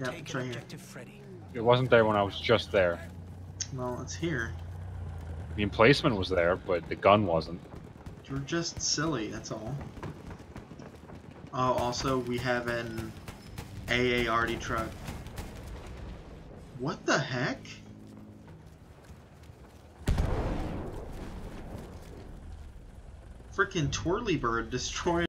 Yep, taken it's right here. Freddy. It wasn't there when I was just there. Well, it's here. The emplacement was there, but the gun wasn't. You're just silly, that's all. Oh, also, we have an AARD truck. What the heck? Freaking Twirly Bird destroyed